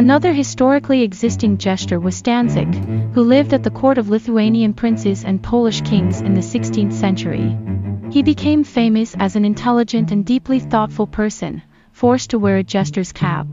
Another historically existing jester was Stanczyk, who lived at the court of Lithuanian princes and Polish kings in the 16th century. He became famous as an intelligent and deeply thoughtful person, forced to wear a jester's cap.